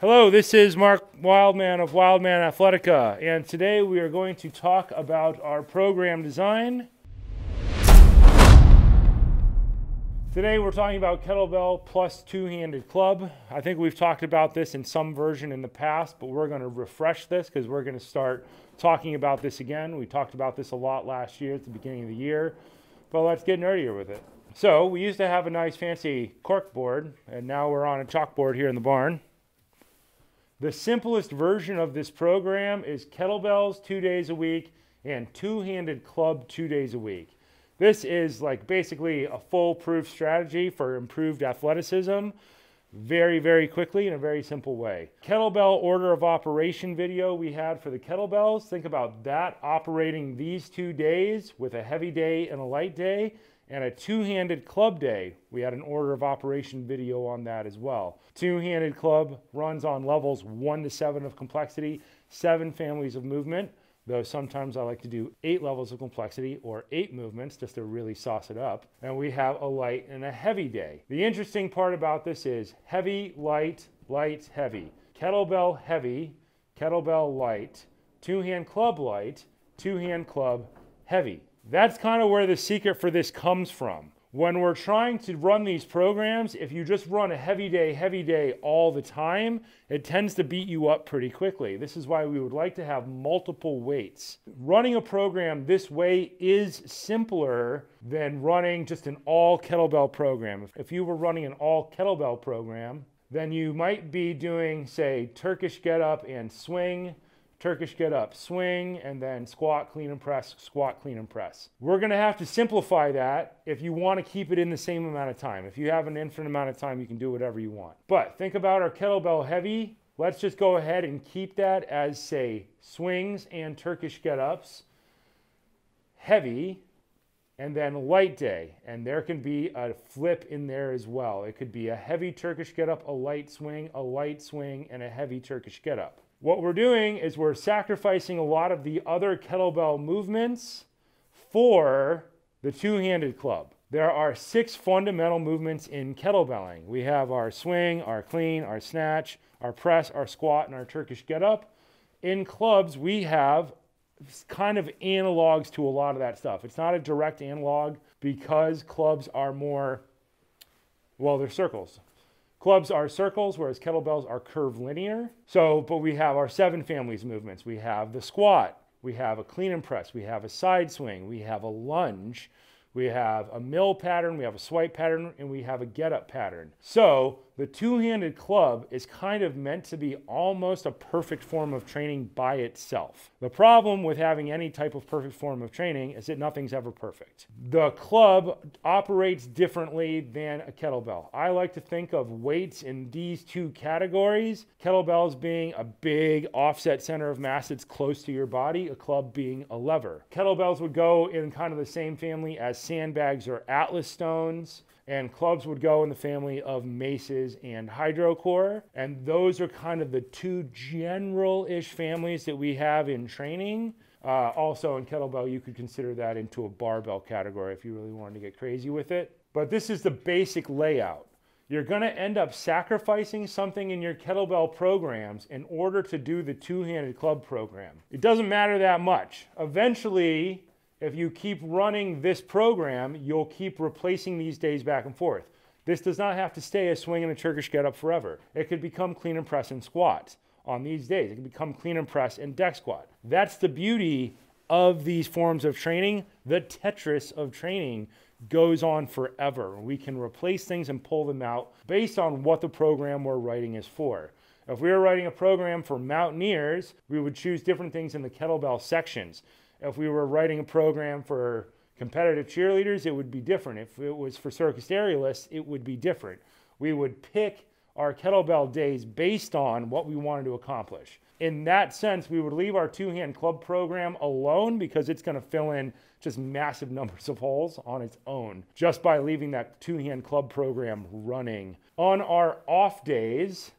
Hello, this is Mark Wildman of Wildman Athletica, and today we are going to talk about our program design. Today we're talking about kettlebell plus two-handed club. I think we've talked about this in some version in the past, but we're going to refresh this because we're going to start talking about this again. We talked about this a lot last year at the beginning of the year, but let's get nerdier with it. So we used to have a nice fancy cork board, and now we're on a chalkboard here in the barn. The simplest version of this program is kettlebells two days a week and two-handed club two days a week. This is like basically a foolproof strategy for improved athleticism very, very quickly in a very simple way. Kettlebell order of operation video we had for the kettlebells. Think about that operating these two days with a heavy day and a light day and a two-handed club day. We had an order of operation video on that as well. Two-handed club runs on levels one to seven of complexity, seven families of movement, though sometimes I like to do eight levels of complexity or eight movements just to really sauce it up. And we have a light and a heavy day. The interesting part about this is heavy, light, light, heavy. Kettlebell heavy, kettlebell light, two-hand club light, two-hand club heavy. That's kind of where the secret for this comes from. When we're trying to run these programs, if you just run a heavy day, heavy day all the time, it tends to beat you up pretty quickly. This is why we would like to have multiple weights. Running a program this way is simpler than running just an all kettlebell program. If you were running an all kettlebell program, then you might be doing, say, Turkish get up and swing, Turkish get up, swing, and then squat, clean and press, squat, clean and press. We're gonna have to simplify that if you wanna keep it in the same amount of time. If you have an infinite amount of time, you can do whatever you want. But think about our kettlebell heavy. Let's just go ahead and keep that as say swings and Turkish get ups, heavy, and then light day. And there can be a flip in there as well. It could be a heavy Turkish get up, a light swing, a light swing, and a heavy Turkish get up. What we're doing is we're sacrificing a lot of the other kettlebell movements for the two-handed club. There are six fundamental movements in kettlebelling. We have our swing, our clean, our snatch, our press, our squat, and our Turkish get up. In clubs, we have kind of analogs to a lot of that stuff. It's not a direct analog because clubs are more, well, they're circles. Clubs are circles, whereas kettlebells are curvilinear. So, but we have our seven families movements. We have the squat, we have a clean and press, we have a side swing, we have a lunge, we have a mill pattern, we have a swipe pattern, and we have a get up pattern. So the two-handed club is kind of meant to be almost a perfect form of training by itself. The problem with having any type of perfect form of training is that nothing's ever perfect. The club operates differently than a kettlebell. I like to think of weights in these two categories, kettlebells being a big offset center of mass that's close to your body, a club being a lever. Kettlebells would go in kind of the same family as sandbags or atlas stones and clubs would go in the family of maces and hydrocore. And those are kind of the two general-ish families that we have in training. Uh, also in kettlebell, you could consider that into a barbell category if you really wanted to get crazy with it. But this is the basic layout. You're going to end up sacrificing something in your kettlebell programs in order to do the two-handed club program. It doesn't matter that much. Eventually, if you keep running this program, you'll keep replacing these days back and forth. This does not have to stay a swing and a Turkish get up forever. It could become clean and press and squat on these days. It can become clean and press and deck squat. That's the beauty of these forms of training. The Tetris of training goes on forever. We can replace things and pull them out based on what the program we're writing is for. If we were writing a program for mountaineers, we would choose different things in the kettlebell sections. If we were writing a program for competitive cheerleaders, it would be different. If it was for circus aerialists, it would be different. We would pick our kettlebell days based on what we wanted to accomplish. In that sense, we would leave our two-hand club program alone because it's going to fill in just massive numbers of holes on its own just by leaving that two-hand club program running. On our off days,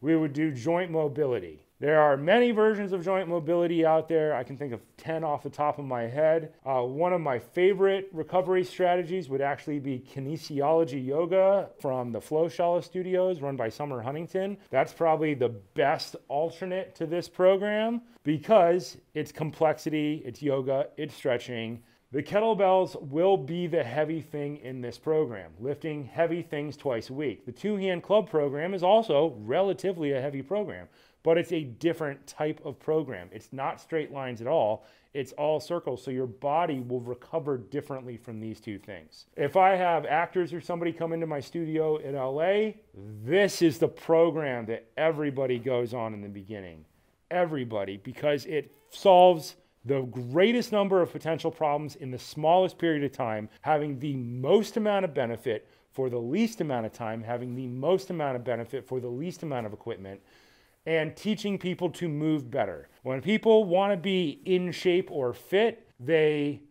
we would do joint mobility. There are many versions of joint mobility out there. I can think of 10 off the top of my head. Uh, one of my favorite recovery strategies would actually be kinesiology yoga from the Flow Shala Studios run by Summer Huntington. That's probably the best alternate to this program because it's complexity, it's yoga, it's stretching. The kettlebells will be the heavy thing in this program, lifting heavy things twice a week. The two hand club program is also relatively a heavy program but it's a different type of program. It's not straight lines at all. It's all circles. So your body will recover differently from these two things. If I have actors or somebody come into my studio in LA, this is the program that everybody goes on in the beginning. Everybody, because it solves the greatest number of potential problems in the smallest period of time, having the most amount of benefit for the least amount of time, having the most amount of benefit for the least amount of equipment and teaching people to move better. When people want to be in shape or fit, they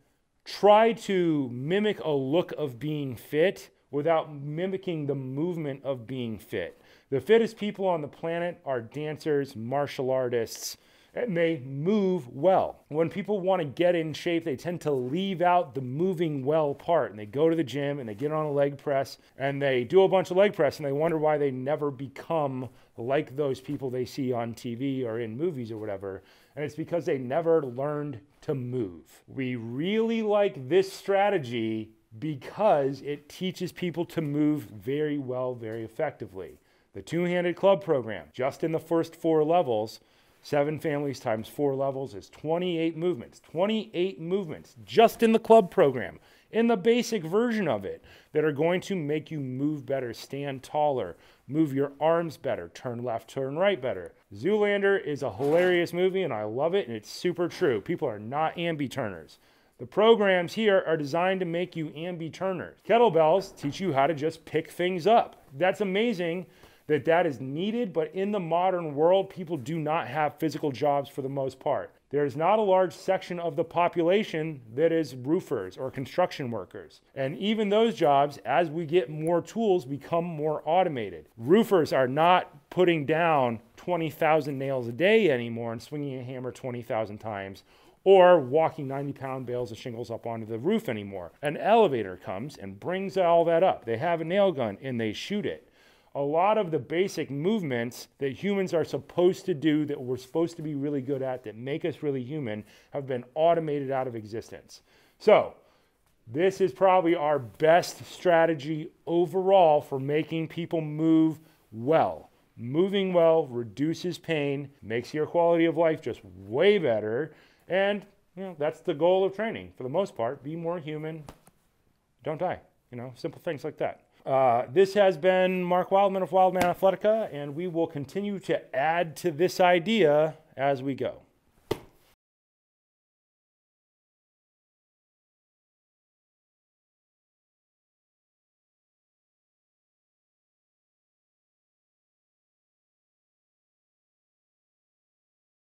try to mimic a look of being fit without mimicking the movement of being fit. The fittest people on the planet are dancers, martial artists, and they move well. When people want to get in shape, they tend to leave out the moving well part and they go to the gym and they get on a leg press and they do a bunch of leg press and they wonder why they never become like those people they see on TV or in movies or whatever. And it's because they never learned to move. We really like this strategy because it teaches people to move very well, very effectively. The two handed club program, just in the first four levels, Seven families times four levels is 28 movements. 28 movements just in the club program, in the basic version of it, that are going to make you move better, stand taller, move your arms better, turn left, turn right better. Zoolander is a hilarious movie and I love it and it's super true. People are not ambi turners. The programs here are designed to make you ambi turners. Kettlebells teach you how to just pick things up. That's amazing that that is needed, but in the modern world, people do not have physical jobs for the most part. There is not a large section of the population that is roofers or construction workers. And even those jobs, as we get more tools, become more automated. Roofers are not putting down 20,000 nails a day anymore and swinging a hammer 20,000 times or walking 90 pound bales of shingles up onto the roof anymore. An elevator comes and brings all that up. They have a nail gun and they shoot it a lot of the basic movements that humans are supposed to do, that we're supposed to be really good at, that make us really human, have been automated out of existence. So, this is probably our best strategy overall for making people move well. Moving well reduces pain, makes your quality of life just way better, and you know, that's the goal of training for the most part. Be more human, don't die. You know, simple things like that. Uh, this has been Mark Wildman of Wildman Athletica, and we will continue to add to this idea as we go.